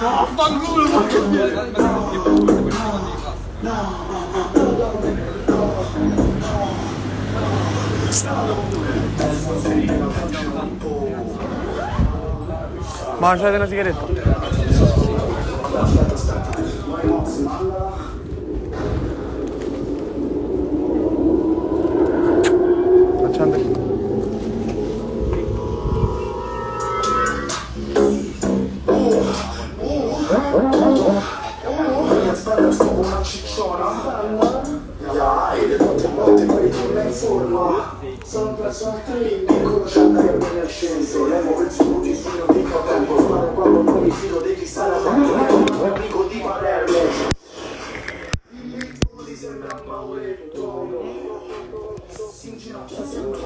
No, fanculo! Ma che Ma c'è una sigaretta? Sono persone che conosciamo le conoscenze Levo il suo di su non dico tempo Sparo quando non mi fido devi stare attento Un amico di Palermo Ti sembra un pauretto Si inginocchia sempre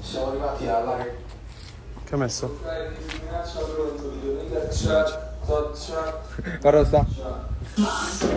Siamo arrivati alla Che ha messo? Guarda sta. Sono buono sul stivale, sono ci scali, mi chiamano ragazzi strere, pure c'è cazzo,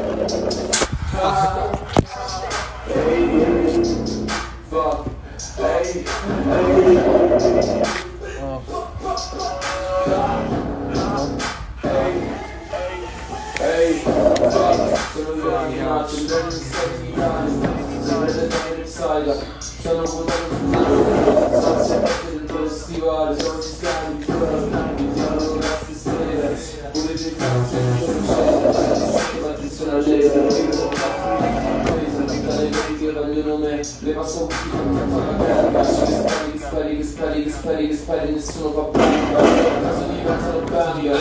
la Lewação Espalhe, espalhe, espalhe, espalhe, sua papai. Caso de batalha,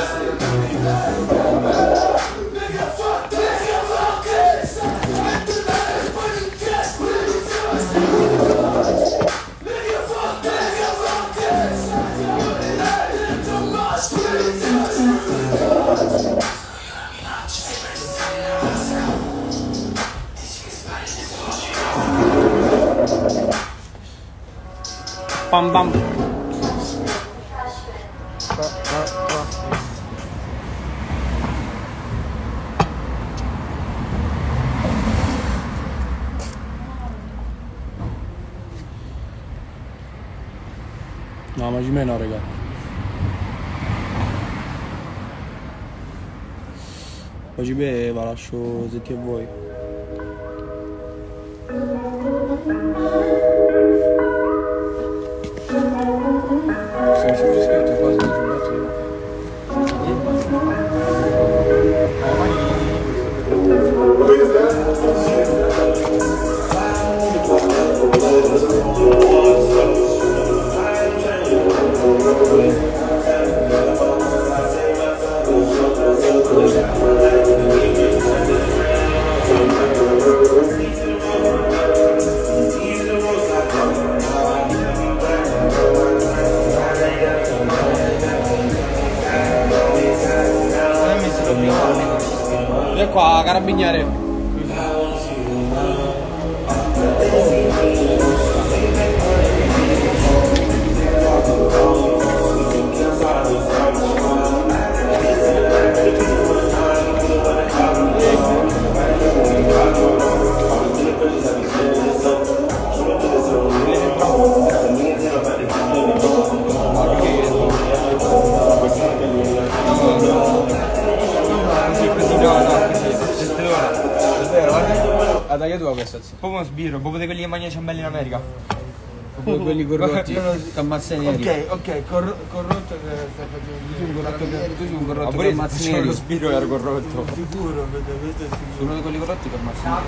Pam pam. No, ma me no, raga. Oggi beh, va lascio se ti vuoi. Sei sempre Fa carabinieri. È vero, guarda. Ah, dai, tu questo. Proprio uno sbirro, proprio di quelli che mangiano ciambelli in America. Proprio quelli corrotti ti ammazzano. Ok, ok, corro- corrotto che stai facendo. Tu sei un corrotto che, tu sei un corrotto che ammazzi lo sbirro era corrotto. Sicuro, perché questo è sicuro. Sono uno di quelli corrotti che ammazzi neri.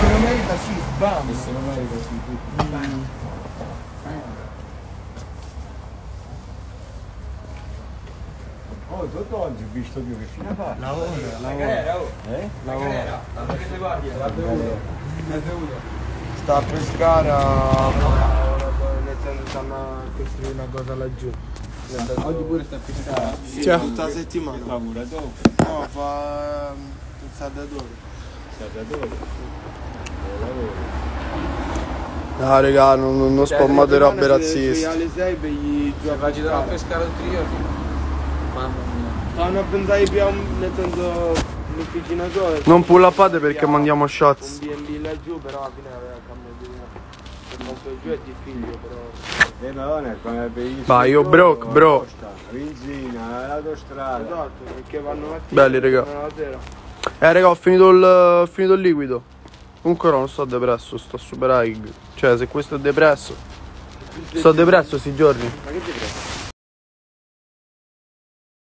Se lo merita, sì, bam. Se lo merita, sì, tutti. Oh, tutto oggi ho visto più che fine fa. Lavora, Eh? lavora. Che le guardi? Sta a pescare a... Stanno a costruire una cosa laggiù. Oggi pure sta pescando. Cioè, tutta la settimana. Lavora dopo. No, fa ehm, il saldatore. Saldatore. Lavoro. No, raga, non, non spammate robe razziste. alle 6 per gli Facci da pescare i giorni. Mamma mia. Stanno a pensare più a un, nel senso, l'ufficinatore. Non pullappate perché mandiamo Un shots. B&B laggiù, però alla fine aveva cambiato. Per molto giù è difficile, però... E non è come per il Vai, io broke, bro. Benzina, l'autostrada. Esatto, perché vanno mattina Belli, raga. Eh, raga, ho finito il, ho finito il liquido. Comunque no, non sto depresso, sto super high. Cioè, se questo è depresso. Sto depresso sti giorni. Ma che depresso?